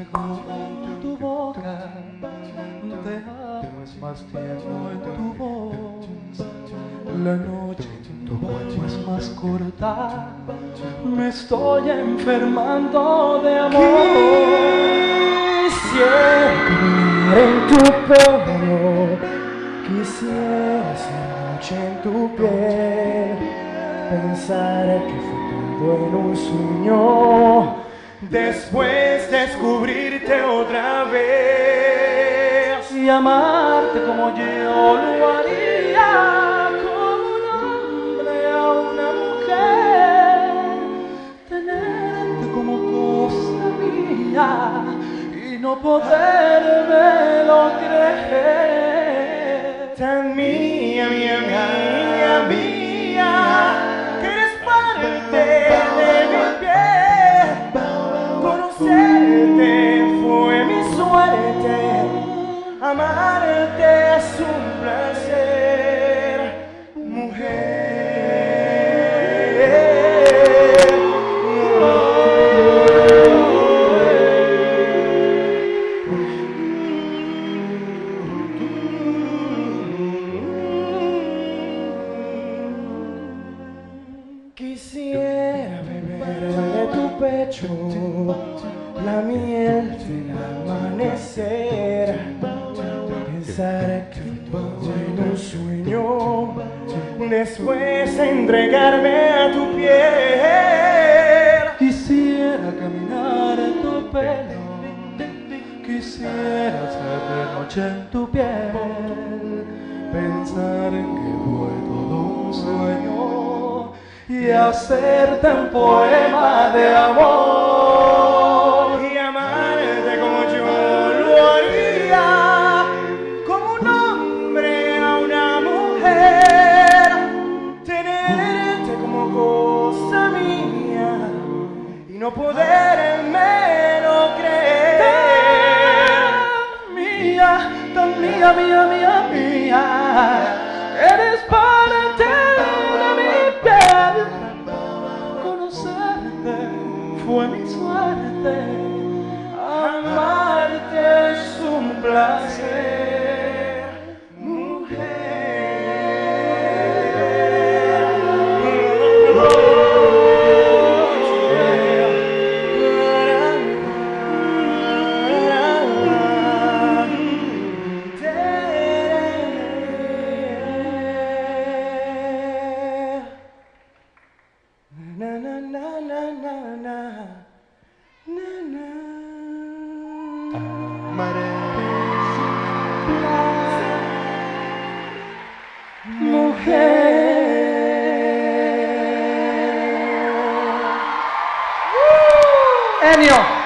me como tu boca, te amo, es más tierno en tu voz. La noche en tu cuerpo es más corta, me estoy enfermando de amor. Quisiera en tu pelo, quisiera esa noche en tu piel, pensar que fue todo en un sueño después descubrirte otra vez y amarte como yo lo haría, como un hombre a una mujer, tenerte como cosa mía y no podérmelo creer. Amarte es un placer, Quisiera beber de tu pecho la miel del amanecer, fue en un sueño, después entregarme a tu piel. Quisiera caminar en tu pelo, quisiera ser de noche en tu piel, pensar en que fue todo un sueño y hacerte un poema de amor. No poderme no creer. Mía, tan mía, mía, mía, mía, eres parte de mi piel. Conocerte fue mi suerte, amarte es un placer. na, na, na, na, na, mujer. Enio.